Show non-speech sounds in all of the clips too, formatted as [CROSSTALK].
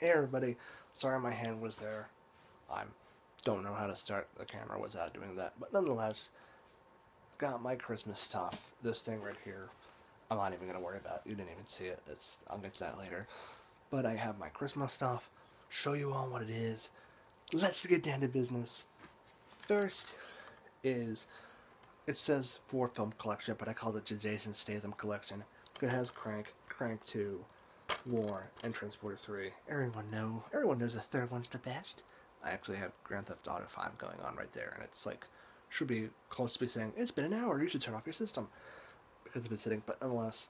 Hey everybody, sorry my hand was there. I don't know how to start the camera without doing that, but nonetheless, got my Christmas stuff. This thing right here, I'm not even gonna worry about. You didn't even see it. It's I'll get to that later. But I have my Christmas stuff. Show you all what it is. Let's get down to business. First is it says four film collection, but I call it the Jason Statham collection. It has Crank, Crank 2, War, and Transporter 3. Everyone know everyone knows the third one's the best. I actually have Grand Theft Auto 5 going on right there, and it's like should be close to be saying, It's been an hour, you should turn off your system. Because it's been sitting, but nonetheless,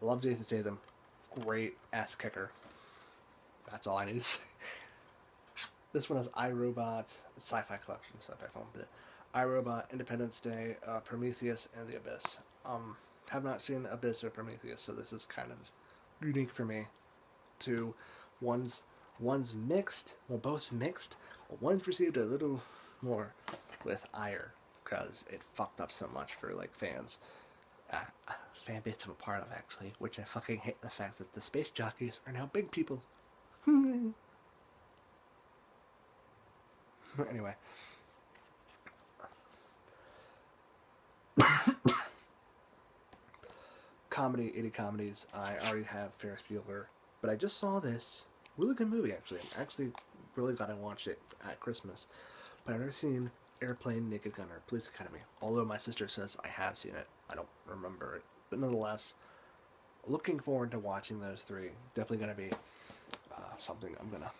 love Jason Statham. Great ass kicker. That's all I need to say. [LAUGHS] This one is iRobot, sci-fi collection, sci-fi film. But iRobot, Independence Day, uh, Prometheus, and The Abyss. Um, have not seen Abyss or Prometheus, so this is kind of unique for me. To one's one's mixed, well, both mixed. But one's received a little more with ire because it fucked up so much for like fans. Uh, fan base I'm a part of actually, which I fucking hate the fact that the space jockeys are now big people. [LAUGHS] anyway. Comedy, 80 comedies. I already have Ferris Bueller, but I just saw this really good movie actually. I'm actually really glad I watched it at Christmas. But I've never seen Airplane, Naked Gunner, Police Academy. Although my sister says I have seen it, I don't remember it. But nonetheless, looking forward to watching those three. Definitely gonna be uh, something I'm gonna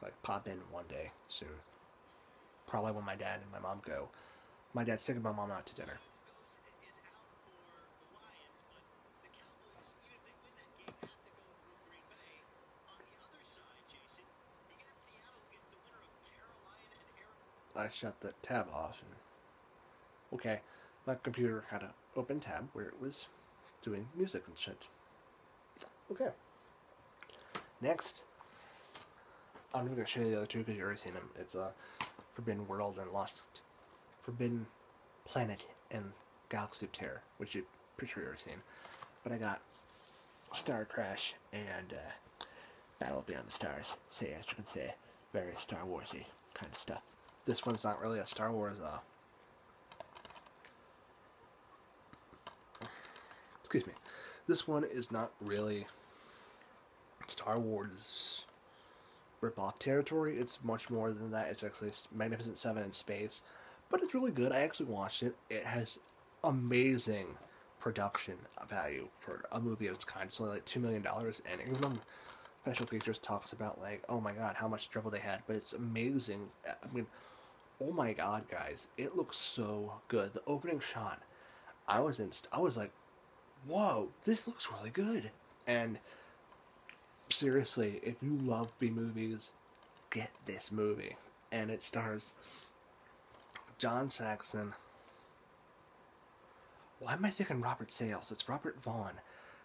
like pop in one day soon. Probably when my dad and my mom go. My dad's taking my mom out to dinner. I shut the tab off and okay, my computer had an open tab where it was doing music and shit. Okay. Next, I'm not gonna show you the other two because you've already seen them. It's a uh, Forbidden World and Lost Forbidden Planet and Galaxy of Terror, which you pretty sure you already seen. But I got Star Crash and uh, Battle Beyond the Stars. So as you can say, very Star Warsy kind of stuff this one's not really a Star Wars, uh, excuse me, this one is not really Star Wars rip-off territory. It's much more than that. It's actually Magnificent Seven in space, but it's really good. I actually watched it. It has amazing production value for a movie of its kind. It's only like two million dollars, and even special features talks about like, oh my god, how much trouble they had. But it's amazing. I mean, oh my god, guys, it looks so good. The opening shot, I was in, I was like, whoa, this looks really good. And seriously, if you love B movies, get this movie. And it stars John Saxon. Why am I thinking Robert Sayles? It's Robert Vaughn.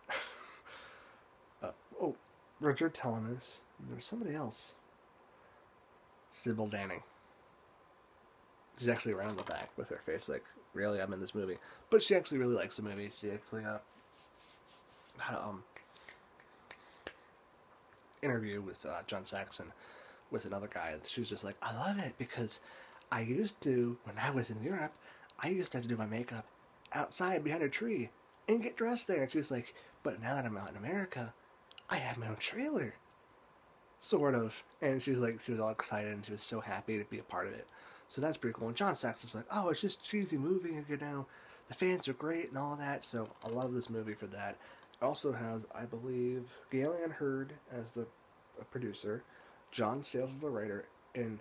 [LAUGHS] uh, oh, Richard Thomas. There's somebody else. Sybil Danning she's actually around the back with her face like, really, I'm in this movie. But she actually really likes the movie. She actually got had a um, interview with uh, John Saxon with another guy, and she was just like, I love it because I used to, when I was in Europe, I used to have to do my makeup outside behind a tree and get dressed there. And she was like, but now that I'm out in America, I have my own trailer. Sort of. And she was like, she was all excited and she was so happy to be a part of it. So that's pretty cool. And John Saxon's like, oh, it's just cheesy movie, you know, the fans are great and all that. So I love this movie for that. It also has, I believe, Gale Anne Hurd as the producer, John Sayles as the writer, and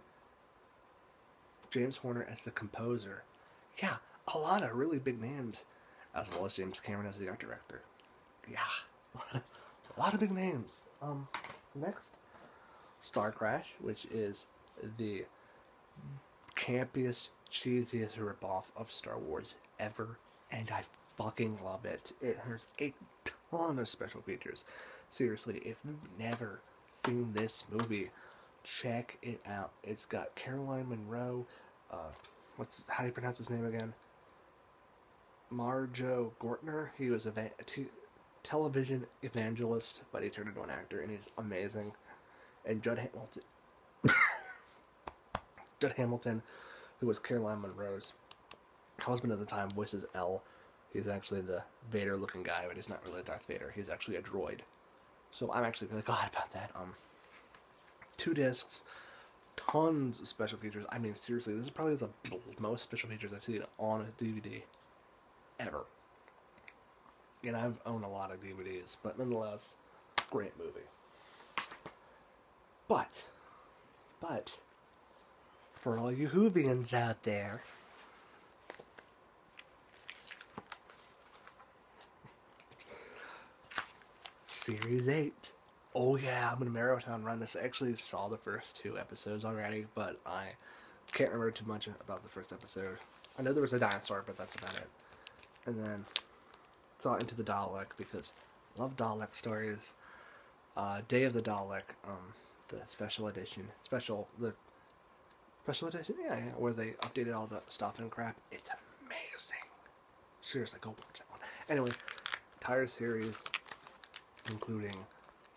James Horner as the composer. Yeah, a lot of really big names, as well as James Cameron as the art director. Yeah, [LAUGHS] a lot of big names. Um, next, Star Crash, which is the campiest, cheesiest ripoff of Star Wars ever, and I fucking love it. It has a ton of special features. Seriously, if you've never seen this movie, check it out. It's got Caroline Munro. Uh, what's how do you pronounce his name again? Marjoe Gortner. He was a television evangelist, but he turned into an actor, and he's amazing. and Judd Hamilton. [LAUGHS] Judd Hamilton, who was Caroline Munro's husband at the time, voices Elle. He's actually the Vader looking guy, but he's not really Darth Vader. He's actually a droid. So I'm actually really glad about that. Um, two discs, tons of special features. I mean, seriously, this is probably the most special features I've seen on a DVD ever. And I've owned a lot of DVDs, but nonetheless, great movie. But, but, for all you Whovians out there, Series 8. Oh yeah, I'm gonna marathon run this. I actually saw the first two episodes already, but I can't remember too much about the first episode. I know there was a dinosaur, but that's about it. And then saw Into the Dalek because I love Dalek stories. Uh, Day of the Dalek, um, the special edition, special the special edition, yeah, yeah, where they updated all the stuff and crap. It's amazing. Seriously, go watch that one. Anyway, entire series, including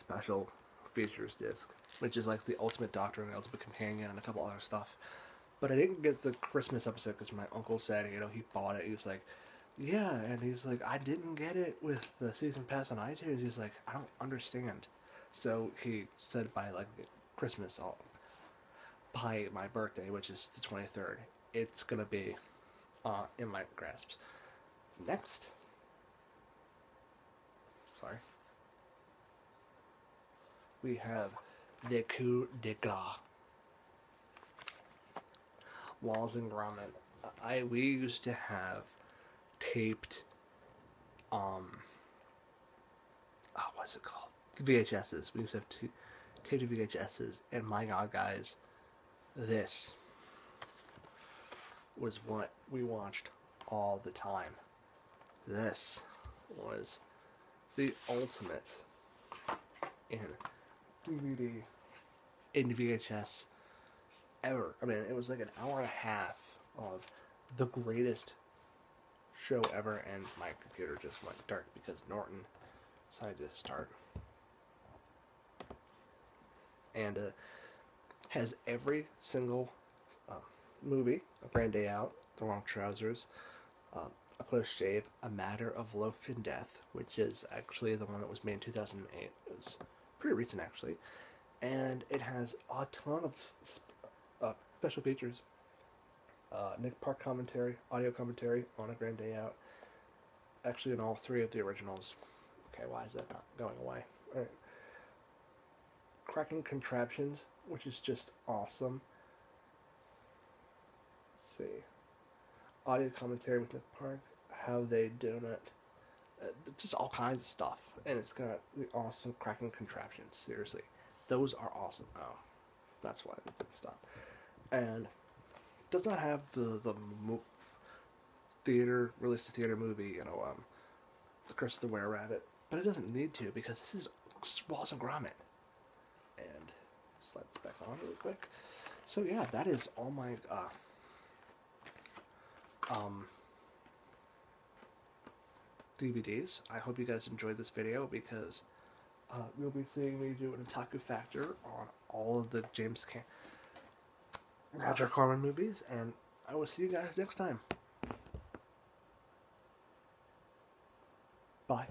special features disc, which is like the Ultimate Doctor and the Ultimate Companion and a couple other stuff. But I didn't get the Christmas episode because my uncle said, you know, he bought it. He was like, yeah, and he's like, I didn't get it with the season pass on iTunes. He's like, I don't understand. So he said by like Christmas, I'll, by my birthday, which is the 23rd, it's gonna be uh, in my grasp. Next. Sorry. We have Le Coup de Gras. Wallace and Gromit. I we used to have taped um oh, what's it called? VHSs. We used to have two taped VHSs and my god guys, this was what we watched all the time. This was the ultimate in DVD in VHS ever. I mean, it was like an hour and a half of the greatest show ever, and my computer just went dark because Norton decided to start. And uh, has every single uh, movie: A Grand Day Out, The Wrong Trousers, uh, A Close Shave, A Matter of Loaf and Death, which is actually the one that was made in 2008. It was pretty recent, actually. And it has a ton of sp- uh, special features uh, Nick Park commentary, audio commentary on A Grand Day Out. Actually, in all three of the originals. Okay, why is that not going away? All right. Cracking Contraptions, which is just awesome. Let's see. Audio commentary with Nick Park, How They Doing It. Uh, just all kinds of stuff. And it's got the awesome Cracking Contraptions. Seriously. Those are awesome. Oh, that's why it didn't stop. And does not have the the mo- theater released to theater movie, you know, um, the Curse of the Were Rabbit, but it doesn't need to because this is Wallace and Gromit. And slide this back on really quick. So yeah, that is all my uh, um, DVDs. I hope you guys enjoyed this video because uh, you'll be seeing me do an otaku factor on all of the James Cam- Roger Corman movies, and I will see you guys next time. Bye.